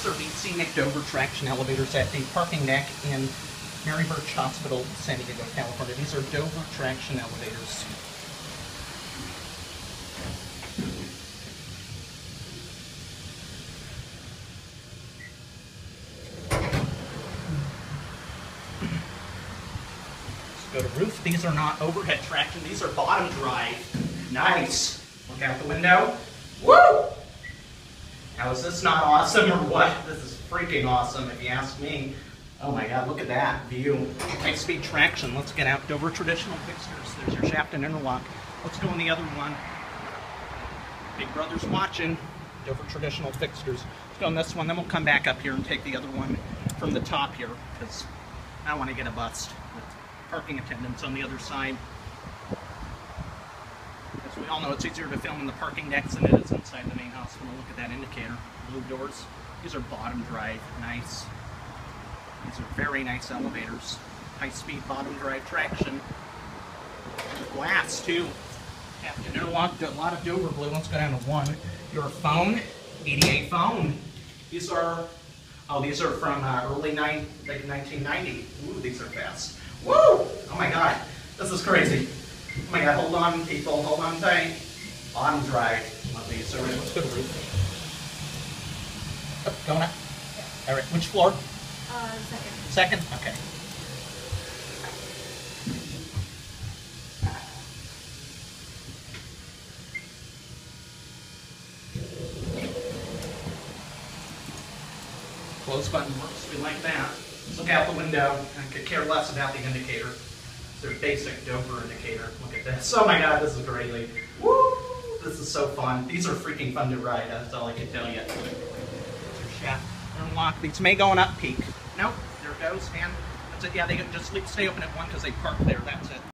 These are the scenic Dover traction elevators at the parking deck in Mary Birch Hospital, San Diego, California. These are Dover traction elevators. Go to roof. These are not overhead traction. These are bottom drive. Nice. Look out the window. Woo! Now is this not awesome or what? This is freaking awesome if you ask me. Oh my god, look at that view. High speed traction. Let's get out Dover traditional fixtures. There's your shaft and interlock. Let's go in the other one. Big Brother's watching. Dover traditional fixtures. Let's go on this one, then we'll come back up here and take the other one from the top here because I don't want to get a bust with parking attendants on the other side. We all know, it's easier to film in the parking decks than it is inside the main hospital. Look at that indicator. Blue doors. These are bottom drive. Nice. These are very nice elevators. High speed bottom drive traction. Glass too. Captain interlock, a lot of Dover blue. Let's go down to one. Your phone, ADA phone. These are, oh, these are from uh, early nine, like 1990. Ooh, these are fast. Woo! Oh my God, this is crazy. Oh my God, hold on, people, hold on tight. Bottom drive. Love these. So let's go to roof. Oh, going up. All right, which floor? Uh, second. Second? Okay. Close button works, we like that. Let's look out the window, I could care less about the indicator. Their basic Dover indicator. Look at this. Oh my god, this is crazy. Woo! This is so fun. These are freaking fun to ride, that's all I can tell you. Shaft. Unlock. These may go on up peak. Nope, there it goes, and that's it. Yeah, they just stay open at one because they park there, that's it.